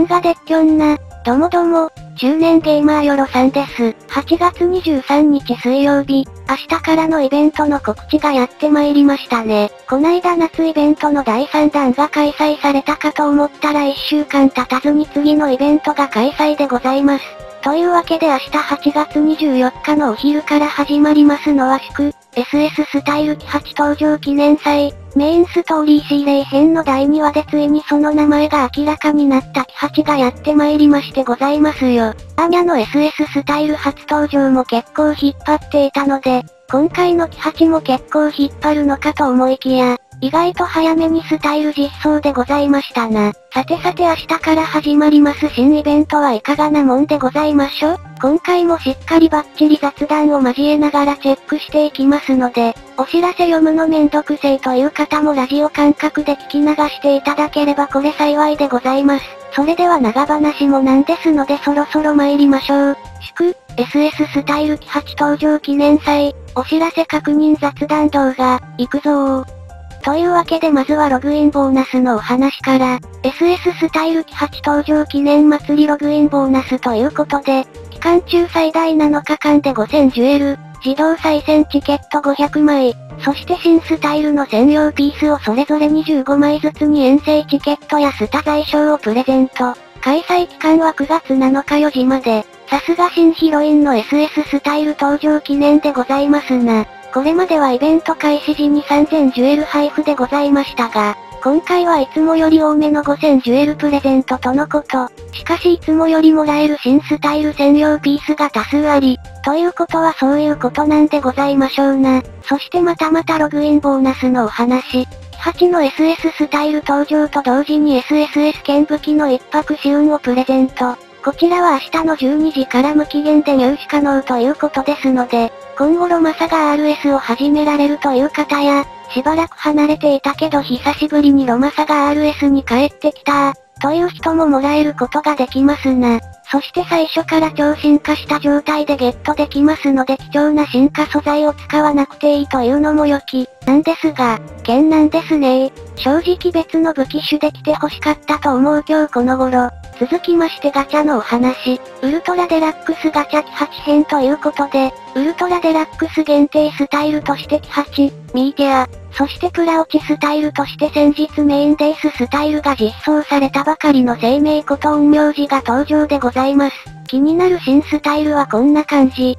なんがでっきょんな。どもども、中年ゲーマーよろさんです。8月23日水曜日、明日からのイベントの告知がやってまいりましたね。こないだ夏イベントの第3弾が開催されたかと思ったら1週間経たずに次のイベントが開催でございます。というわけで明日8月24日のお昼から始まりますのは祝、SS スタイル機8登場記念祭、メインストーリー C 霊編の第2話でついにその名前が明らかになった機8がやってまいりましてございますよ。アニャの SS スタイル初登場も結構引っ張っていたので、今回の機8も結構引っ張るのかと思いきや、意外と早めにスタイル実装でございましたな。さてさて明日から始まります新イベントはいかがなもんでございましょう？今回もしっかりバッチリ雑談を交えながらチェックしていきますので、お知らせ読むのめんどくせいという方もラジオ感覚で聞き流していただければこれ幸いでございます。それでは長話もなんですのでそろそろ参りましょう。祝、SS スタイル機8登場記念祭、お知らせ確認雑談動画、行くぞー。というわけでまずはログインボーナスのお話から、SS スタイル機8登場記念祭りログインボーナスということで、期間中最大7日間で5000ジュエル、自動再選チケット500枚、そして新スタイルの専用ピースをそれぞれ25枚ずつに遠征チケットやスタ在賞をプレゼント。開催期間は9月7日4時まで、さすが新ヒロインの SS スタイル登場記念でございますな。これまではイベント開始時に3000ジュエル配布でございましたが、今回はいつもより多めの5000ジュエルプレゼントとのこと。しかしいつもよりもらえる新スタイル専用ピースが多数あり、ということはそういうことなんでございましょうな。そしてまたまたログインボーナスのお話。8の SS スタイル登場と同時に SSS 剣武器の一泊試運をプレゼント。こちらは明日の12時から無期限で入手可能ということですので、今後ロマサが RS を始められるという方や、しばらく離れていたけど久しぶりにロマサが RS に帰ってきたという人ももらえることができますな。そして最初から超進化した状態でゲットできますので貴重な進化素材を使わなくていいというのも良き、なんですが、剣なんですね正直別の武器種で来て欲しかったと思う今日この頃。続きましてガチャのお話。ウルトラデラックスガチャ機8編ということで、ウルトラデラックス限定スタイルとして機8、ミーティア、そしてプラ落ちスタイルとして先日メインデイススタイルが実装されたばかりの生命こと陰陽師が登場でございます。気になる新スタイルはこんな感じ。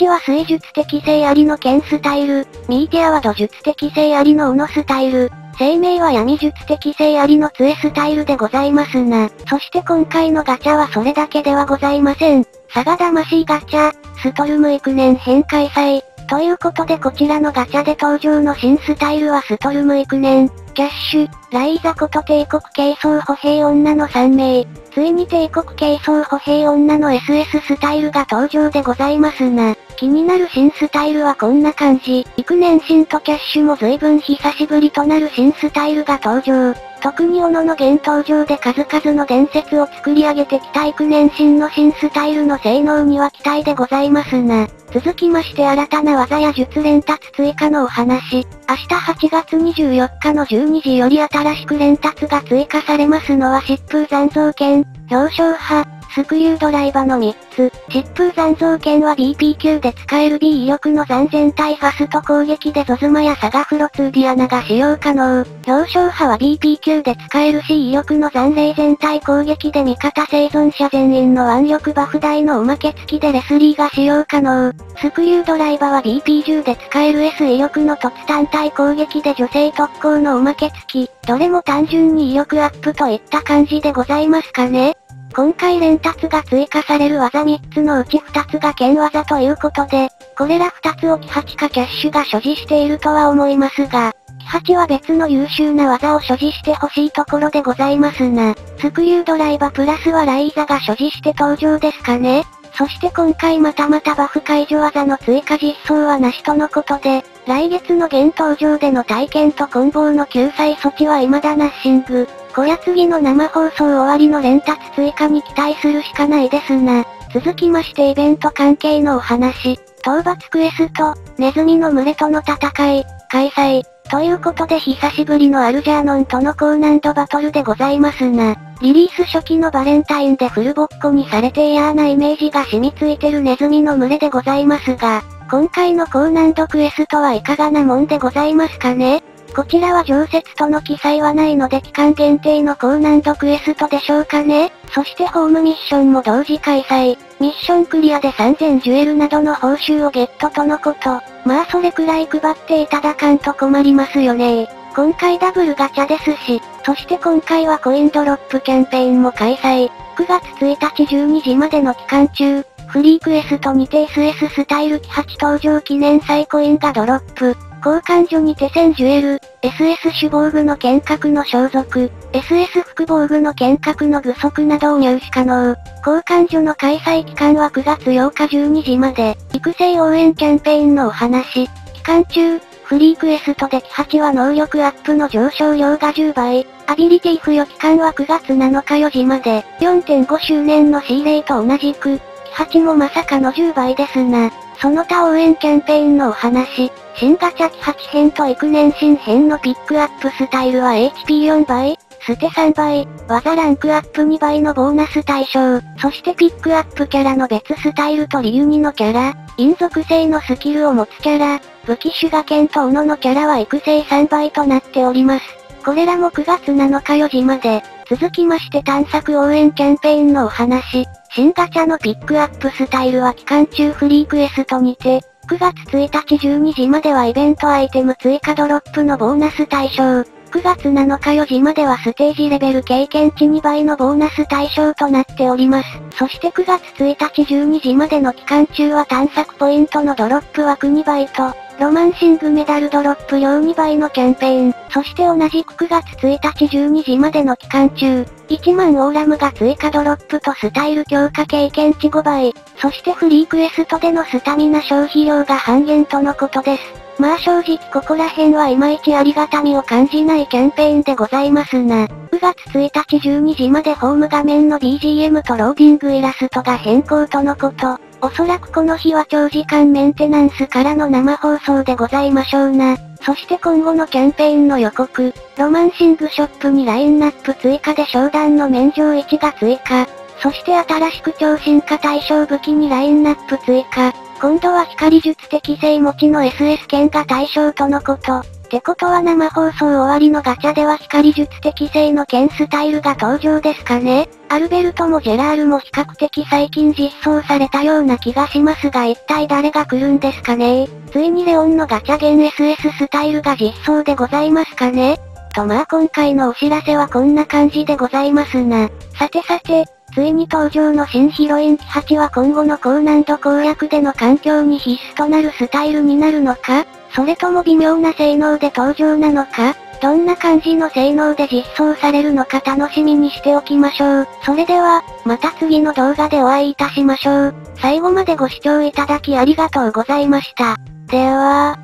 機8は水術適性ありの剣スタイル、ミーティアは土術適性ありのウノスタイル、生命は闇術適性ありの杖スタイルでございますな。そして今回のガチャはそれだけではございません。佐賀魂ガチャ、ストルムイク年編開催。ということでこちらのガチャで登場の新スタイルはストルムイクネン、キャッシュ、ライザこと帝国軽装歩兵女の3名。ついに帝国軽装歩兵女の SS スタイルが登場でございますな。気になる新スタイルはこんな感じ。幾年新とキャッシュも随分久しぶりとなる新スタイルが登場。特に斧の現登場で数々の伝説を作り上げてきた幾年新の新スタイルの性能には期待でございますな。続きまして新たな技や術連達追加のお話。明日8月24日の12時より新しく連達が追加されますのは疾風残像剣、表彰派、スクリュードライバの3つ。疾風残像剣は BP 級で使える B 威力の残全体ファスト攻撃でゾズマやサガフロツーディアナが使用可能。表彰派は BP 級で使える C 威力の残霊全体攻撃で味方生存者全員の腕力バフ台のおまけ付きでレスリーが使用可能。スクリュードライバは BP10 で使える S 威力の突単体攻撃で女性特攻のおまけ付き。どれも単純に威力アップといった感じでございますかね今回連達が追加される技3つのうち2つが剣技ということで、これら2つをキ8かキャッシュが所持しているとは思いますが、キ8は別の優秀な技を所持してほしいところでございますな。スクリュードライバープラスはライザが所持して登場ですかねそして今回またまたバフ解除技の追加実装はなしとのことで、来月の現登場での体験と棍棒の救済措置は未だナッシング。こや次の生放送終わりの連達追加に期待するしかないですな。続きましてイベント関係のお話。討伐クエスト、ネズミの群れとの戦い、開催。ということで久しぶりのアルジャーノンとの高難度バトルでございますな。リリース初期のバレンタインでフルボッコにされて嫌なイメージが染みついてるネズミの群れでございますが、今回の高難度クエストはいかがなもんでございますかね？こちらは常設との記載はないので期間限定の高難度クエストでしょうかねそしてホームミッションも同時開催。ミッションクリアで3000ジュエルなどの報酬をゲットとのこと。まあそれくらい配っていただかんと困りますよね今回ダブルガチャですし、そして今回はコインドロップキャンペーンも開催。9月1日12時までの期間中、フリークエストにて SS スタイル機8登場記念サイコインがドロップ。交換所にて1000ジュエル、SS 主防具の剣格の装束、SS 副防具の剣格の具足などを入手可能。交換所の開催期間は9月8日12時まで、育成応援キャンペーンのお話。期間中、フリークエストでキ8は能力アップの上昇量が10倍。アビリティ付与期間は9月7日4時まで、4.5周年の C レイと同じく、キ8もまさかの10倍ですな。その他応援キャンペーンのお話、新ガチャキ8編と育年新編のピックアップスタイルは HP4 倍、ステ3倍、技ランクアップ2倍のボーナス対象、そしてピックアップキャラの別スタイルと理由2のキャラ、陰属性のスキルを持つキャラ、武器種が剣と斧のキャラは育成3倍となっております。これらも9月7日4時まで、続きまして探索応援キャンペーンのお話、新ガチャのピックアップスタイルは期間中フリークエストにて、9月1日12時まではイベントアイテム追加ドロップのボーナス対象、9月7日4時まではステージレベル経験値2倍のボーナス対象となっております。そして9月1日12時までの期間中は探索ポイントのドロップ枠2倍と、ロマンシングメダルドロップ量2倍のキャンペーン。そして同じく9月1日12時までの期間中、1万オーラムが追加ドロップとスタイル強化経験値5倍。そしてフリークエストでのスタミナ消費量が半減とのことです。まあ正直ここら辺はいまいちありがたみを感じないキャンペーンでございますな。9月1日12時までホーム画面の BGM とローディングイラストが変更とのこと。おそらくこの日は長時間メンテナンスからの生放送でございましょうな。そして今後のキャンペーンの予告、ロマンシングショップにラインナップ追加で商談の免状1が追加。そして新しく超進化対象武器にラインナップ追加。今度は光術的性持ちの SS 剣が対象とのこと。ってことは生放送終わりのガチャでは光術的性の剣スタイルが登場ですかね。アルベルトもジェラールも比較的最近実装されたような気がしますが一体誰が来るんですかね。ついにレオンのガチャゲン SS スタイルが実装でございますかね。とまあ今回のお知らせはこんな感じでございますな。さてさて、ついに登場の新ヒロインキ8は今後の高難度攻略での環境に必須となるスタイルになるのか。それとも微妙な性能で登場なのか？どんな感じの性能で実装されるのか楽しみにしておきましょう。それでは、また次の動画でお会いいたしましょう。最後までご視聴いただきありがとうございました。では、